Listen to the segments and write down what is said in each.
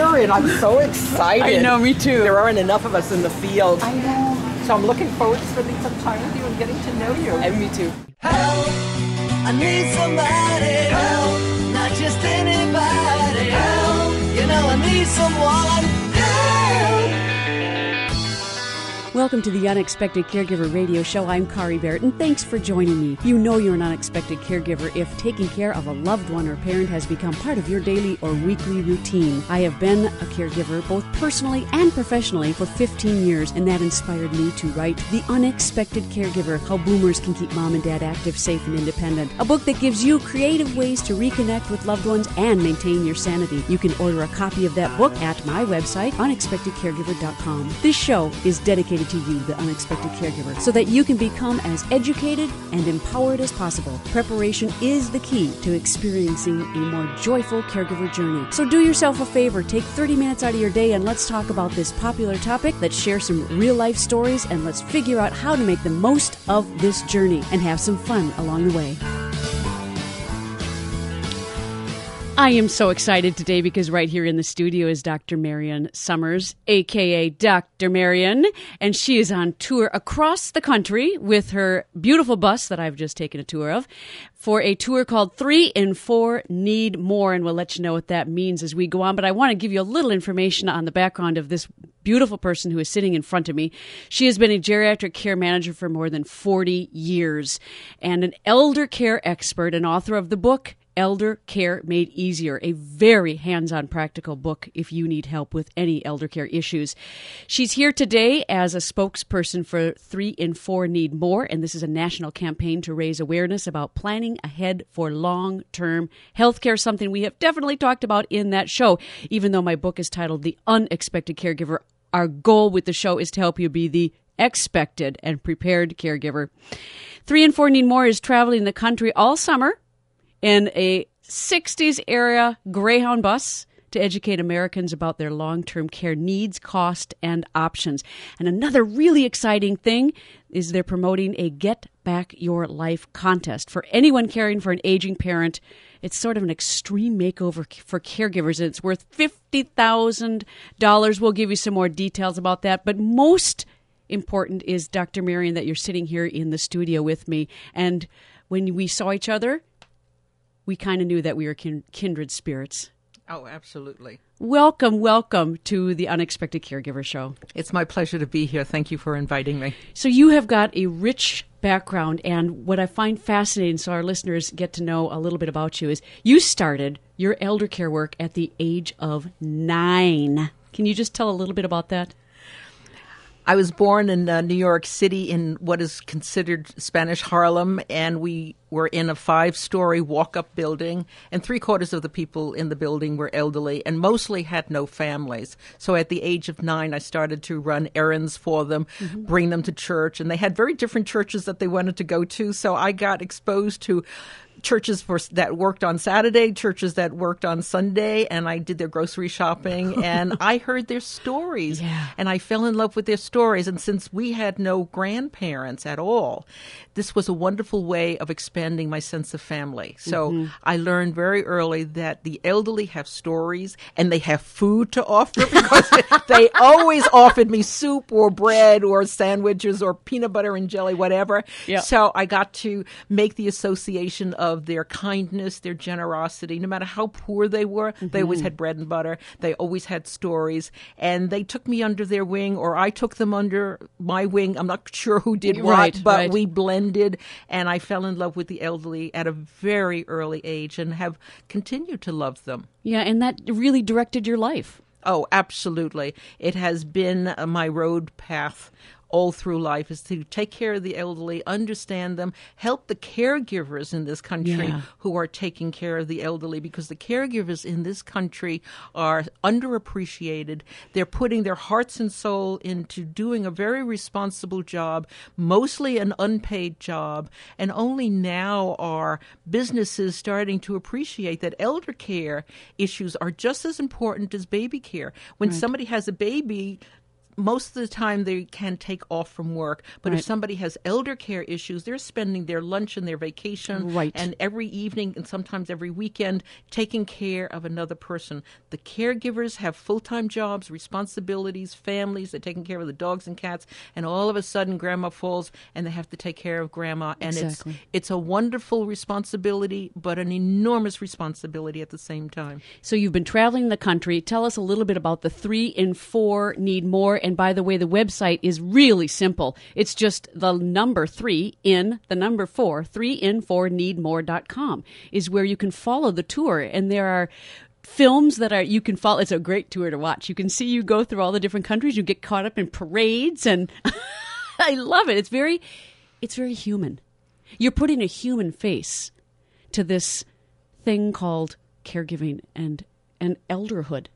and I'm so excited. I know, me too. There aren't enough of us in the field. I know. So I'm looking forward to spending some time with you and getting to know you. And me too. Help! I need somebody. Help! Not just anybody. Help! You know I need someone. Welcome to the Unexpected Caregiver Radio Show. I'm Kari Barrett, and thanks for joining me. You know you're an unexpected caregiver if taking care of a loved one or parent has become part of your daily or weekly routine. I have been a caregiver both personally and professionally for 15 years, and that inspired me to write The Unexpected Caregiver How Boomers Can Keep Mom and Dad Active, Safe, and Independent. A book that gives you creative ways to reconnect with loved ones and maintain your sanity. You can order a copy of that book at my website, unexpectedcaregiver.com. This show is dedicated to you, the unexpected caregiver, so that you can become as educated and empowered as possible. Preparation is the key to experiencing a more joyful caregiver journey. So do yourself a favor, take 30 minutes out of your day and let's talk about this popular topic. Let's share some real life stories and let's figure out how to make the most of this journey and have some fun along the way. I am so excited today because right here in the studio is Dr. Marion Summers, aka Dr. Marion, and she is on tour across the country with her beautiful bus that I've just taken a tour of for a tour called Three in Four Need More, and we'll let you know what that means as we go on. But I want to give you a little information on the background of this beautiful person who is sitting in front of me. She has been a geriatric care manager for more than 40 years and an elder care expert and author of the book Elder Care Made Easier, a very hands on practical book if you need help with any elder care issues. She's here today as a spokesperson for Three in Four Need More, and this is a national campaign to raise awareness about planning ahead for long term health care, something we have definitely talked about in that show, even though my book is titled The Unexpected Caregiver. Our goal with the show is to help you be the expected and prepared caregiver. Three in Four Need More is traveling the country all summer in a 60s era Greyhound bus to educate Americans about their long term care needs, cost, and options. And another really exciting thing is they're promoting a Get Back Your Life contest for anyone caring for an aging parent. It's sort of an extreme makeover for caregivers, and it's worth $50,000. We'll give you some more details about that. But most important is Dr. Marion that you're sitting here in the studio with me. And when we saw each other, we kind of knew that we were kin- kindred spirits. Oh, absolutely. Welcome, welcome to the Unexpected Caregiver Show. It's my pleasure to be here. Thank you for inviting me. So, you have got a rich background, and what I find fascinating, so our listeners get to know a little bit about you, is you started your elder care work at the age of nine. Can you just tell a little bit about that? I was born in uh, New York City in what is considered Spanish Harlem, and we were in a five story walk up building, and three quarters of the people in the building were elderly and mostly had no families. So at the age of nine, I started to run errands for them, mm-hmm. bring them to church, and they had very different churches that they wanted to go to. So I got exposed to churches for that worked on Saturday, churches that worked on Sunday, and I did their grocery shopping and I heard their stories yeah. and I fell in love with their stories. And since we had no grandparents at all, this was a wonderful way of expanding my sense of family. So mm-hmm. I learned very early that the elderly have stories and they have food to offer because they always offered me soup or bread or sandwiches or peanut butter and jelly, whatever. Yep. So I got to make the association of of their kindness, their generosity. No matter how poor they were, mm-hmm. they always mm-hmm. had bread and butter. They always had stories, and they took me under their wing, or I took them under my wing. I'm not sure who did what, right, but right. we blended, and I fell in love with the elderly at a very early age, and have continued to love them. Yeah, and that really directed your life. Oh, absolutely. It has been my road path all through life is to take care of the elderly, understand them, help the caregivers in this country yeah. who are taking care of the elderly because the caregivers in this country are underappreciated. They're putting their hearts and soul into doing a very responsible job, mostly an unpaid job, and only now are businesses starting to appreciate that elder care issues are just as important as baby care. When right. somebody has a baby, most of the time they can take off from work. But Right. if somebody has elder care issues, they're spending their lunch and their vacation Right. and every evening and sometimes every weekend taking care of another person. The caregivers have full time jobs, responsibilities, families, they're taking care of the dogs and cats, and all of a sudden grandma falls and they have to take care of grandma. And Exactly. it's it's a wonderful responsibility, but an enormous responsibility at the same time. So you've been traveling the country. Tell us a little bit about the three in four need more. And by the way, the website is really simple. It's just the number three in the number four, three in four need more.com is where you can follow the tour. And there are films that are you can follow it's a great tour to watch you can see you go through all the different countries you get caught up in parades and i love it it's very it's very human you're putting a human face to this thing called caregiving and and elderhood.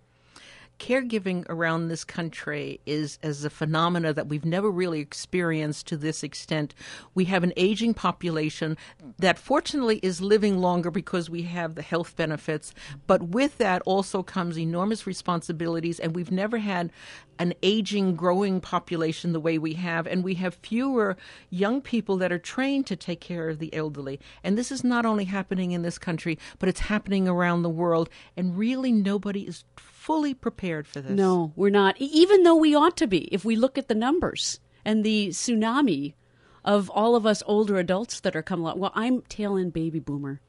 Caregiving around this country is as a phenomena that we've never really experienced to this extent. We have an aging population that fortunately is living longer because we have the health benefits, but with that also comes enormous responsibilities and we've never had an aging growing population the way we have and we have fewer young people that are trained to take care of the elderly. And this is not only happening in this country, but it's happening around the world and really nobody is fully prepared for this. No, we're not. Even though we ought to be, if we look at the numbers and the tsunami of all of us older adults that are coming along. Well, I'm tail end baby boomer,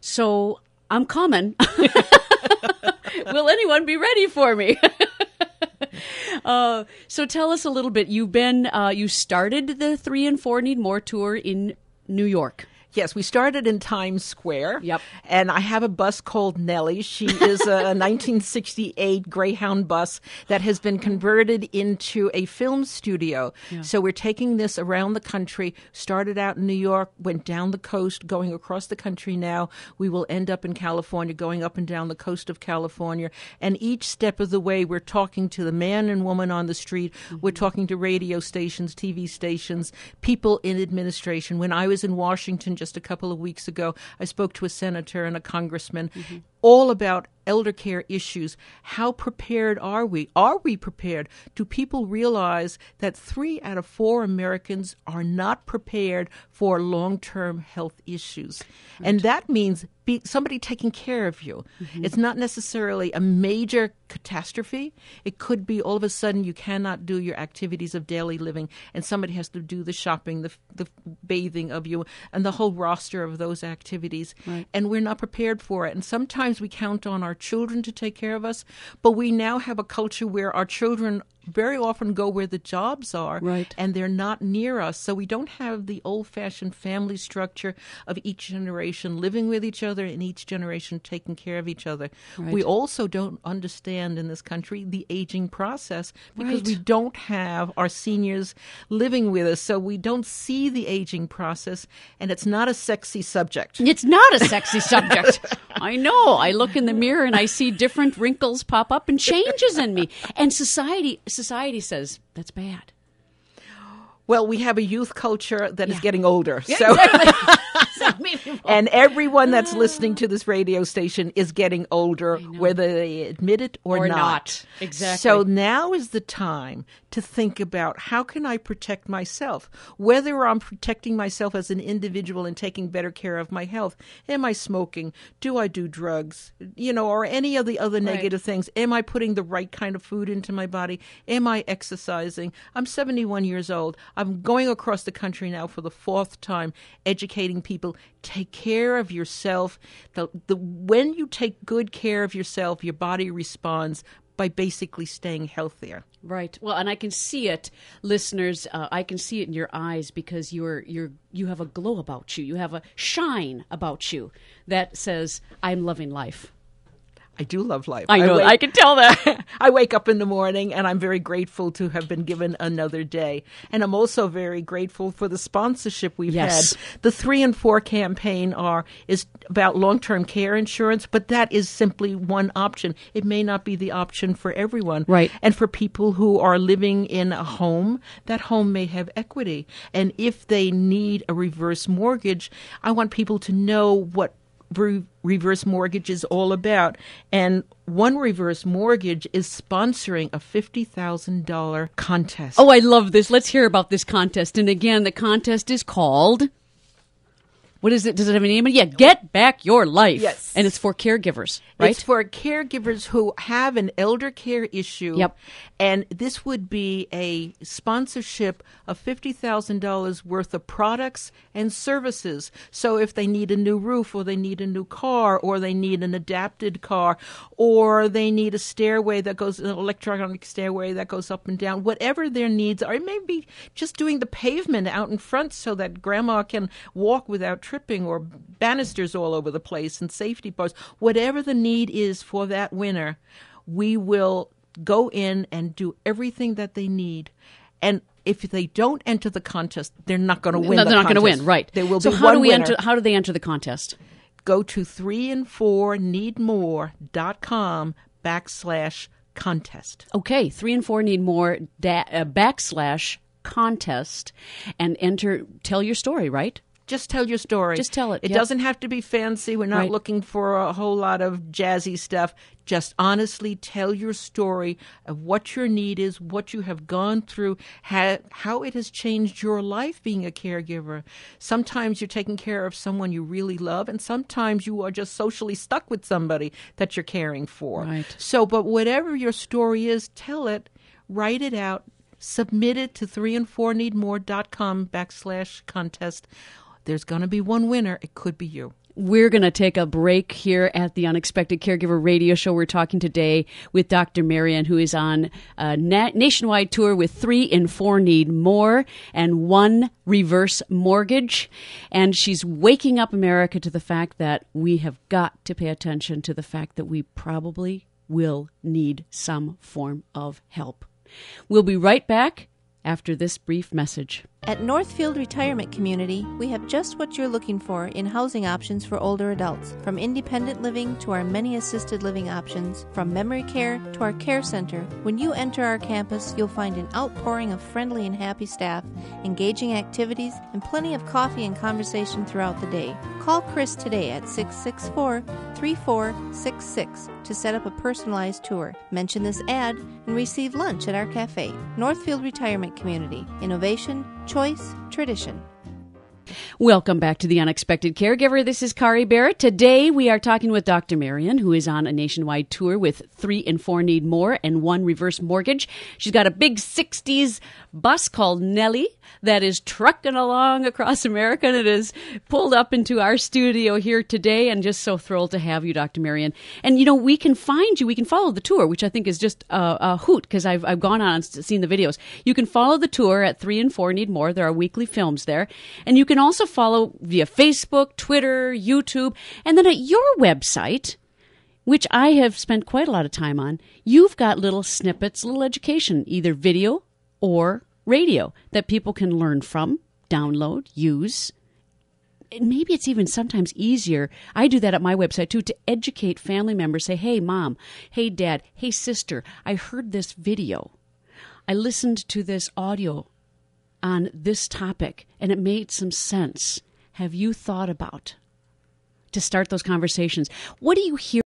so I'm coming. Will anyone be ready for me? uh, so tell us a little bit. You've been, uh, you started the Three in Four Need More tour in New York. Yes, we started in Times Square. Yep. And I have a bus called Nellie. She is a 1968 Greyhound bus that has been converted into a film studio. So we're taking this around the country. Started out in New York, went down the coast, going across the country now. We will end up in California, going up and down the coast of California. And each step of the way, we're talking to the man and woman on the street. Mm-hmm. We're talking to radio stations, TV stations, people in administration. When I was in Washington just a couple of weeks ago, I spoke to a senator and a congressman mm-hmm. All about elder care issues. How prepared are we? Are we prepared? Do people realize that three out of four Americans are not prepared for long term health issues? And that means be, somebody taking care of you. Mm-hmm. It's not necessarily a major catastrophe. It could be all of a sudden you cannot do your activities of daily living, and somebody has to do the shopping, the, the bathing of you, and the whole roster of those activities. And we're not prepared for it. And sometimes we count on our children to take care of us, but we now have a culture where our children very often go where the jobs are Right. and they're not near us. So we don't have the old fashioned family structure of each generation living with each other and each generation taking care of each other. We also don't understand in this country the aging process because Right. we don't have our seniors living with us. So we don't see the aging process and it's not a sexy subject. It's not a sexy subject. I know. I look in the mirror and I see different wrinkles pop up and changes in me. And society society says that's bad. Well, we have a youth culture that is Yeah. getting older. so and everyone that's listening to this radio station is getting older, whether they admit it or, Or not. Exactly. So now is the time to think about how can I protect myself? Whether I'm protecting myself as an individual and taking better care of my health. Am I smoking? Do I do drugs? You know, or any of the other negative things? Am I putting the right kind of food into my body? Am I exercising? I'm 71 years old. I'm going across the country now for the fourth time educating people take care of yourself. The, the when you take good care of yourself, your body responds by basically staying healthier. Right. Well, and I can see it, listeners. Uh, I can see it in your eyes because you're you're you have a glow about you. You have a shine about you that says, "I'm loving life." I do love life. I know. wake- I can tell that. I wake up in the morning and I'm very grateful to have been given another day. And I'm also very grateful for the sponsorship we've Yes. had. The three in four campaign are is about long term care insurance, but that is simply one option. It may not be the option for everyone. Right. And for people who are living in a home, that home may have equity. And if they need a reverse mortgage, I want people to know what re- reverse mortgage is all about. And one reverse mortgage is sponsoring a $50,000 contest. Oh, I love this. Let's hear about this contest. And again, the contest is called. What is it? Does it have a name? Yeah, Get Back Your Life. Yes. And it's for caregivers, right? It's for caregivers who have an elder care issue. Yep. And this would be a sponsorship of $50,000 worth of products and services. So if they need a new roof, or they need a new car, or they need an adapted car, or they need a stairway that goes, an electronic stairway that goes up and down, whatever their needs are, it may be just doing the pavement out in front so that grandma can walk without tripping, or banisters all over the place and safety bars, whatever the need is for that winner, we will go in and do everything that they need. And if they don't enter the contest, they're not going to win. no, they're not going to win, right? There will so be how one do we winner. enter? How do they enter the contest? Go to three in four needmore.com backslash contest. Okay, three in four need more da- uh, backslash contest and enter. Tell your story, right? Just tell your story. Just tell it, It yep. doesn't have to be fancy. We're not Right. looking for a whole lot of jazzy stuff. Just honestly tell your story of what your need is, what you have gone through, how, how it has changed your life being a caregiver. Sometimes you're taking care of someone you really love, and sometimes you are just socially stuck with somebody that you're caring for. Right. So, but whatever your story is, tell it, write it out, submit it to 3 in 4 needmore.com backslash contest. There's going to be one winner. It could be you. We're going to take a break here at the Unexpected Caregiver Radio Show. We're talking today with Dr. Marion, who is on a na- nationwide tour with three in four need more and one reverse mortgage. And she's waking up America to the fact that we have got to pay attention to the fact that we probably will need some form of help. We'll be right back after this brief message. At Northfield Retirement Community, we have just what you're looking for in housing options for older adults. From independent living to our many assisted living options, from memory care to our care center, when you enter our campus, you'll find an outpouring of friendly and happy staff, engaging activities, and plenty of coffee and conversation throughout the day. Call Chris today at 664 3466 to set up a personalized tour. Mention this ad and receive lunch at our cafe. Northfield Retirement Community. Innovation, choice, tradition. Welcome back to the Unexpected Caregiver. This is Kari Barrett. Today we are talking with Dr. Marion, who is on a nationwide tour with three in four need more and one reverse mortgage. She's got a big 60s bus called Nellie that is trucking along across America and it is pulled up into our studio here today and just so thrilled to have you, Dr. Marion. And you know, we can find you, we can follow the tour, which I think is just a, a hoot because I've, I've gone on and seen the videos. You can follow the tour at three in four need more. There are weekly films there. And you can also follow via Facebook, Twitter, YouTube, and then at your website, which I have spent quite a lot of time on, you've got little snippets, little education, either video or radio that people can learn from, download, use. Maybe it's even sometimes easier. I do that at my website too to educate family members. Say, hey, mom, hey, dad, hey, sister, I heard this video. I listened to this audio on this topic and it made some sense. Have you thought about to start those conversations? What do you hear?